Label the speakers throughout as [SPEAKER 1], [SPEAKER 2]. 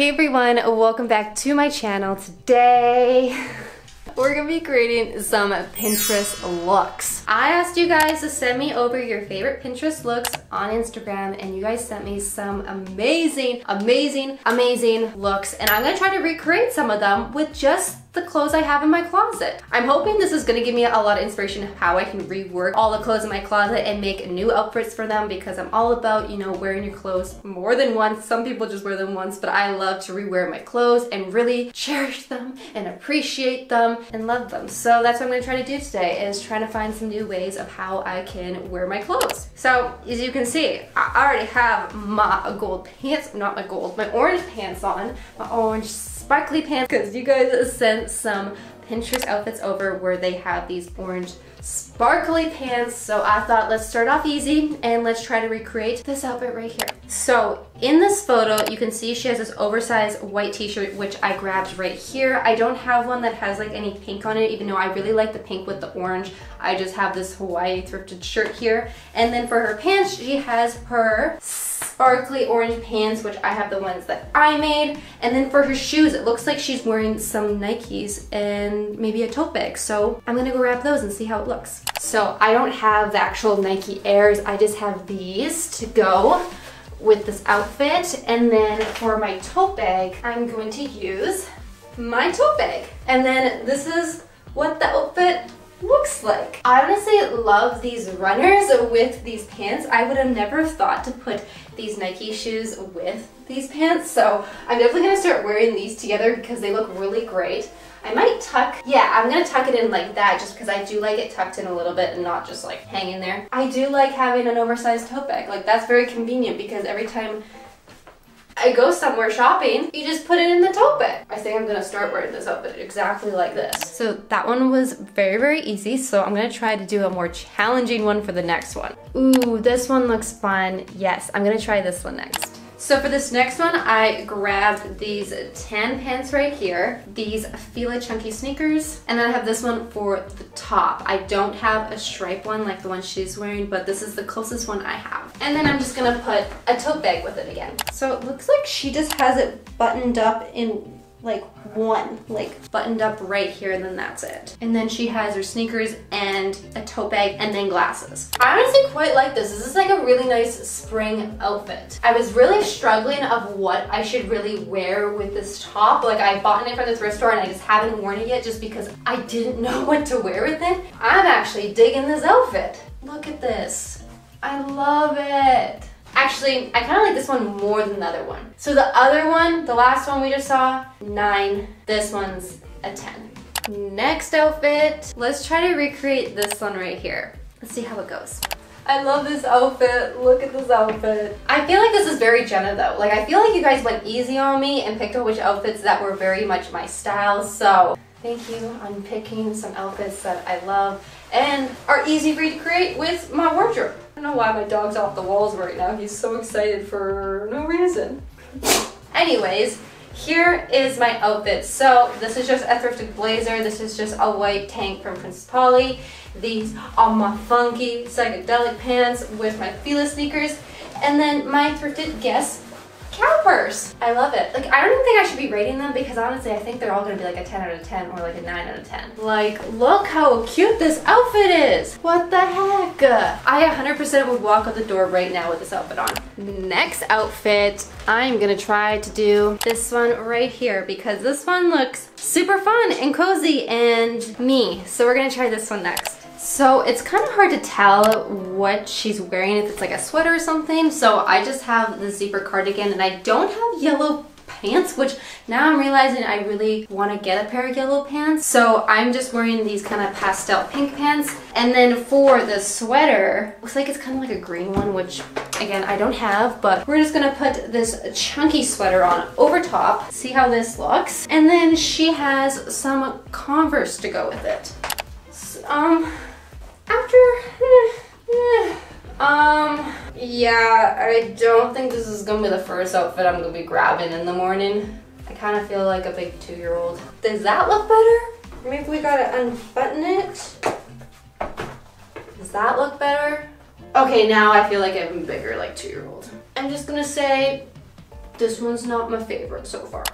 [SPEAKER 1] Hey everyone, welcome back to my channel. Today, we're gonna be creating some Pinterest looks. I asked you guys to send me over your favorite Pinterest looks on Instagram and you guys sent me some amazing, amazing, amazing looks and I'm gonna try to recreate some of them with just the clothes I have in my closet. I'm hoping this is gonna give me a lot of inspiration of how I can rework all the clothes in my closet and make new outfits for them because I'm all about, you know, wearing your clothes more than once. Some people just wear them once, but I love to rewear my clothes and really cherish them and appreciate them and love them. So that's what I'm gonna try to do today is trying to find some new ways of how I can wear my clothes. So as you can see, I already have my gold pants, not my gold, my orange pants on, my orange sparkly pants because you guys sent some Pinterest outfits over where they have these orange sparkly pants. So I thought let's start off easy and let's try to recreate this outfit right here. So in this photo, you can see she has this oversized white t-shirt, which I grabbed right here. I don't have one that has like any pink on it, even though I really like the pink with the orange. I just have this Hawaii thrifted shirt here. And then for her pants, she has her sparkly orange pants, which I have the ones that I made. And then for her shoes, it looks like she's wearing some Nikes and maybe a tote bag. So I'm gonna go grab those and see how it looks. So I don't have the actual Nike Airs. I just have these to go with this outfit. And then for my tote bag, I'm going to use my tote bag. And then this is what the outfit looks like. I honestly love these runners with these pants. I would have never thought to put these Nike shoes with these pants. So I'm definitely gonna start wearing these together because they look really great. I might tuck, yeah, I'm gonna tuck it in like that just because I do like it tucked in a little bit and not just like hanging there. I do like having an oversized tote bag. Like that's very convenient because every time I go somewhere shopping, you just put it in the tote bag. I think I'm gonna start wearing this outfit exactly like this. So that one was very, very easy. So I'm gonna try to do a more challenging one for the next one. Ooh, this one looks fun. Yes, I'm gonna try this one next. So for this next one, I grabbed these tan pants right here, these Fila Chunky sneakers, and then I have this one for the top. I don't have a stripe one like the one she's wearing, but this is the closest one I have. And then I'm just gonna put a tote bag with it again. So it looks like she just has it buttoned up in like one, like buttoned up right here and then that's it. And then she has her sneakers and a tote bag and then glasses. I honestly quite like this. This is like a really nice spring outfit. I was really struggling of what I should really wear with this top. Like I bought it from the thrift store and I just haven't worn it yet just because I didn't know what to wear with it. I'm actually digging this outfit. Look at this. I love it. Actually, I kind of like this one more than the other one. So the other one, the last one we just saw, nine. This one's a 10. Next outfit, let's try to recreate this one right here. Let's see how it goes. I love this outfit. Look at this outfit. I feel like this is very Jenna though. Like I feel like you guys went easy on me and picked out which outfits that were very much my style. So thank you on picking some outfits that I love and are easy for you to create with my wardrobe. I don't know why my dog's off the walls right now. He's so excited for no reason. Anyways, here is my outfit. So this is just a thrifted blazer. This is just a white tank from Princess Polly. These are my funky psychedelic pants with my Fila sneakers. And then my thrifted Guess CalPurse. I love it. Like, I don't even think I should be rating them because honestly, I think they're all gonna be like a 10 out of 10 or like a 9 out of 10. Like, look how cute this outfit is. What the heck? I 100% would walk out the door right now with this outfit on. Next outfit, I'm gonna try to do this one right here because this one looks super fun and cozy and me. So we're gonna try this one next. So it's kind of hard to tell what she's wearing, if it's like a sweater or something. So I just have the zebra cardigan and I don't have yellow pants, which now I'm realizing I really want to get a pair of yellow pants. So I'm just wearing these kind of pastel pink pants. And then for the sweater, looks like it's kind of like a green one, which again, I don't have, but we're just gonna put this chunky sweater on over top, see how this looks. And then she has some Converse to go with it. Um, after, um, yeah, I don't think this is gonna be the first outfit I'm gonna be grabbing in the morning. I kind of feel like a big two-year-old. Does that look better? Maybe we gotta unbutton it. Does that look better? Okay, now I feel like I'm bigger like two-year-old. I'm just gonna say This one's not my favorite so far.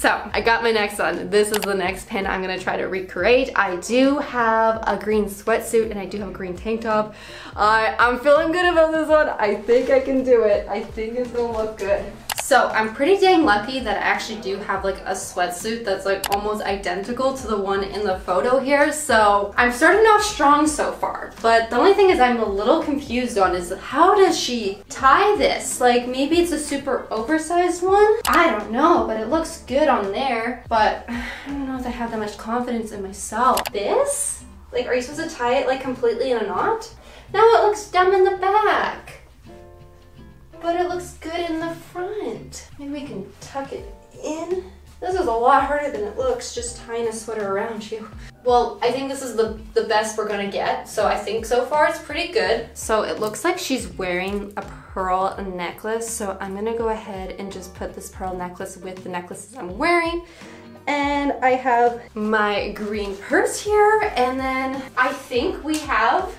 [SPEAKER 1] So I got my next one. This is the next pin I'm gonna try to recreate. I do have a green sweatsuit and I do have a green tank top. Uh, I'm feeling good about this one. I think I can do it. I think it's gonna look good. So I'm pretty dang lucky that I actually do have like a sweatsuit that's like almost identical to the one in the photo here. So I'm starting off strong so far. But the only thing is I'm a little confused on is how does she tie this? Like maybe it's a super oversized one? I don't know, but it looks good on there. But I don't know if I have that much confidence in myself. This? Like are you supposed to tie it like completely in a knot? Now it looks dumb in the back. But it looks good in the front. Can tuck it in. This is a lot harder than it looks, just tying a sweater around you. Well, I think this is the, the best we're gonna get. So I think so far it's pretty good. So it looks like she's wearing a pearl necklace. So I'm gonna go ahead and just put this pearl necklace with the necklaces I'm wearing. And I have my green purse here. And then I think we have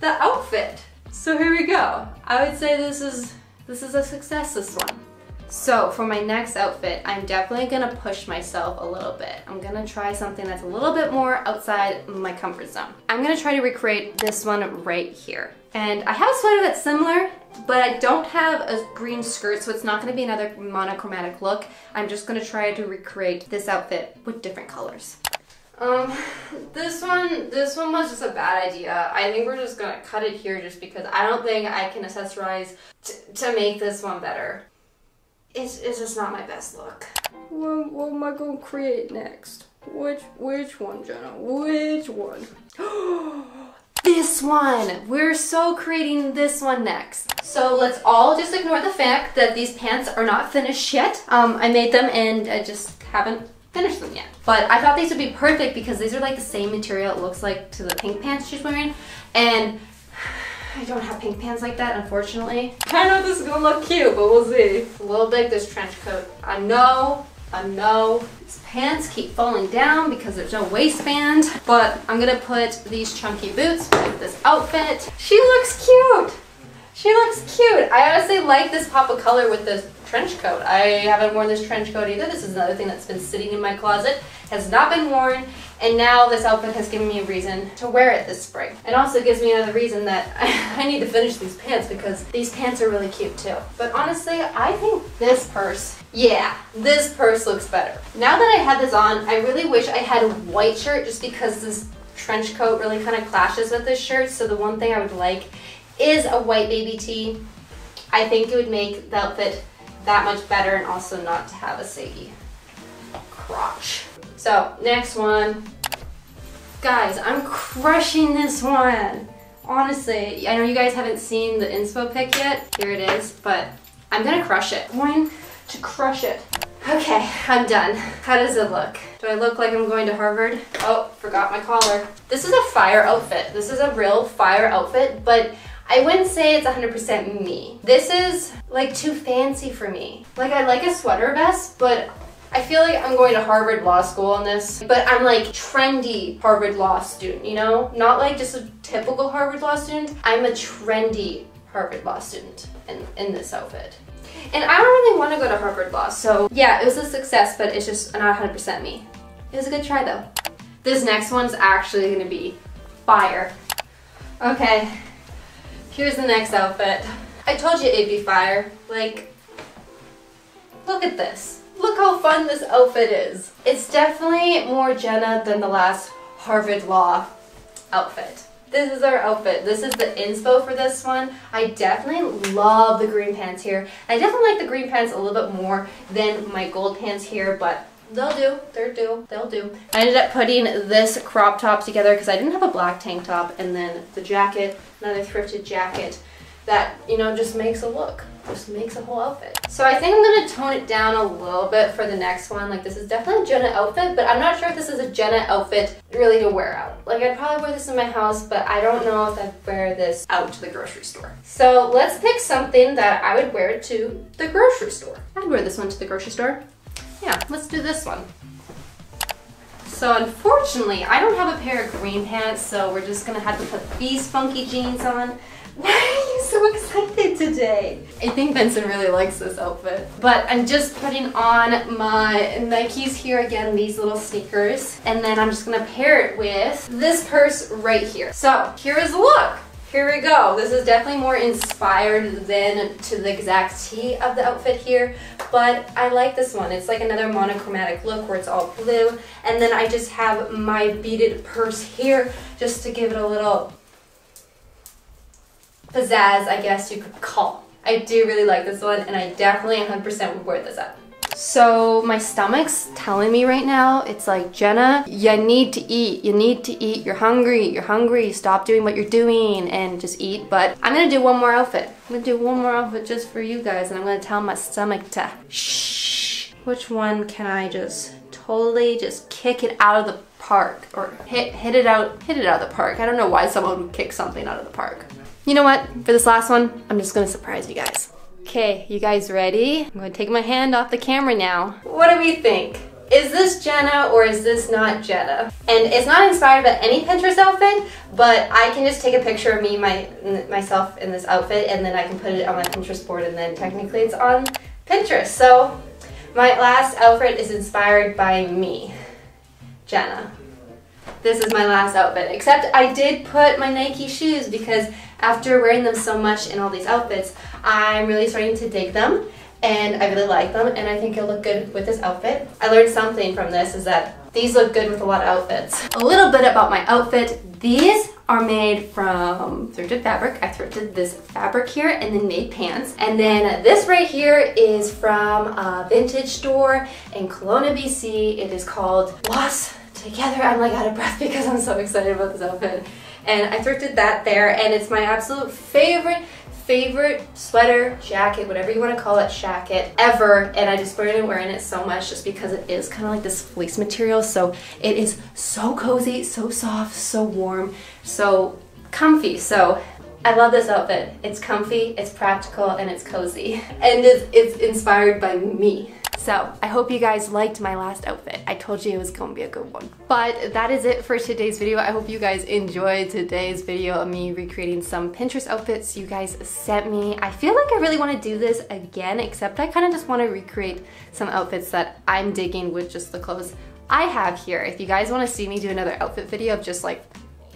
[SPEAKER 1] the outfit. So here we go. I would say this is this is a success, this one. So for my next outfit, I'm definitely gonna push myself a little bit. I'm gonna try something that's a little bit more outside my comfort zone. I'm gonna try to recreate this one right here. And I have a sweater that's similar, but I don't have a green skirt, so it's not gonna be another monochromatic look. I'm just gonna try to recreate this outfit with different colors. Um, this one, this one was just a bad idea. I think we're just gonna cut it here just because I don't think I can accessorize to make this one better. It's, it's just not my best look. What, what am I gonna create next? Which, which one, Jenna? Which one? this one! We're so creating this one next. So let's all just ignore the fact that these pants are not finished yet. Um, I made them and I just haven't finished them yet. But I thought these would be perfect because these are like the same material it looks like to the pink pants she's wearing. And I don't have pink pants like that, unfortunately. I know this is gonna look cute, but we'll see. a little big, this trench coat. I know, I know. These pants keep falling down because there's no waistband, but I'm gonna put these chunky boots with this outfit. She looks cute. She looks cute. I honestly like this pop of color with this trench coat. I haven't worn this trench coat either. This is another thing that's been sitting in my closet, has not been worn, and now this outfit has given me a reason to wear it this spring. It also gives me another reason that I need to finish these pants because these pants are really cute too. But honestly, I think this purse, yeah, this purse looks better. Now that I have this on, I really wish I had a white shirt just because this trench coat really kind of clashes with this shirt. So the one thing I would like is a white baby tee. I think it would make the outfit that much better and also not to have a saggy crotch. So next one. Guys, I'm crushing this one. Honestly, I know you guys haven't seen the inspo pic yet. Here it is, but I'm gonna crush it. I'm going to crush it. Okay, I'm done. How does it look? Do I look like I'm going to Harvard? Oh, forgot my collar. This is a fire outfit. This is a real fire outfit, but I wouldn't say it's 100% me. This is like too fancy for me. Like I like a sweater vest, but I feel like I'm going to Harvard Law School on this, but I'm like trendy Harvard Law student, you know? Not like just a typical Harvard Law student. I'm a trendy Harvard Law student in, in this outfit. And I don't really want to go to Harvard Law, so yeah, it was a success, but it's just not 100% me. It was a good try though. This next one's actually gonna be fire. Okay, Here's the next outfit. I told you it'd be fire. Like, look at this. Look how fun this outfit is. It's definitely more Jenna than the last Harvard Law outfit. This is our outfit. This is the inspo for this one. I definitely love the green pants here. I definitely like the green pants a little bit more than my gold pants here, but they'll do. They're do. They'll do. I ended up putting this crop top together because I didn't have a black tank top and then the jacket another thrifted jacket that, you know, just makes a look, just makes a whole outfit. So I think I'm gonna tone it down a little bit for the next one. Like this is definitely a Jenna outfit, but I'm not sure if this is a Jenna outfit really to wear out. Like I'd probably wear this in my house, but I don't know if I'd wear this out to the grocery store. So let's pick something that I would wear to the grocery store. I'd wear this one to the grocery store. Yeah, let's do this one. So unfortunately, I don't have a pair of green pants, so we're just gonna have to put these funky jeans on. So excited today. I think Benson really likes this outfit. But I'm just putting on my Nikes here again, these little sneakers. And then I'm just gonna pair it with this purse right here. So here is the look. Here we go. This is definitely more inspired than to the exact tee of the outfit here, but I like this one. It's like another monochromatic look where it's all blue, and then I just have my beaded purse here just to give it a little pizzazz, I guess you could call. I do really like this one, and I definitely 100% would wear this up. So my stomach's telling me right now, it's like, Jenna, you need to eat. You need to eat. You're hungry. You're hungry. Stop doing what you're doing and just eat. But I'm gonna do one more outfit. I'm gonna do one more outfit just for you guys and I'm gonna tell my stomach to shh. Which one can I just totally just kick it out of the park or hit hit it out hit it out of the park. I don't know why someone would kick something out of the park. You know what? For this last one, I'm just gonna surprise you guys. Okay, you guys ready? I'm gonna take my hand off the camera now. What do we think? Is this Jenna or is this not Jenna? And it's not inspired by any Pinterest outfit, but I can just take a picture of me, my myself in this outfit, and then I can put it on my Pinterest board, and then technically it's on Pinterest. So my last outfit is inspired by me, Jenna. This is my last outfit, except I did put my Nike shoes because after wearing them so much in all these outfits, I'm really starting to dig them and I really like them and I think it'll look good with this outfit. I learned something from this is that these look good with a lot of outfits. A little bit about my outfit. These are made from thrifted fabric. I thrifted this fabric here and then made pants. And then this right here is from a vintage store in Kelowna, BC. It is called Lost Together. I'm like out of breath because I'm so excited about this outfit. And I thrifted that there and it's my absolute favorite favorite sweater, jacket, whatever you want to call it, jacket ever. And I just started wearing it so much just because it is kind of like this fleece material. So it is so cozy, so soft, so warm, so comfy. So I love this outfit. It's comfy, it's practical, and it's cozy. And it's, it's inspired by me. So I hope you guys liked my last outfit. I told you it was gonna be a good one. But that is it for today's video. I hope you guys enjoyed today's video of me recreating some Pinterest outfits you guys sent me. I feel like I really wanna do this again, except I kinda just wanna recreate some outfits that I'm digging with just the clothes I have here. If you guys wanna see me do another outfit video of just like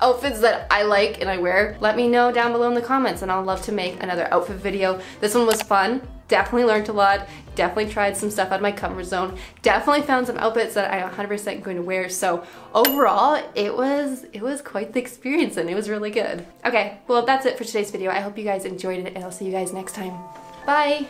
[SPEAKER 1] outfits that I like and I wear, let me know down below in the comments and I'll love to make another outfit video. This one was fun. Definitely learned a lot. Definitely tried some stuff out of my comfort zone. Definitely found some outfits that I'm 100% going to wear. So overall, it was it was quite the experience and it was really good. Okay, well that's it for today's video. I hope you guys enjoyed it and I'll see you guys next time. Bye!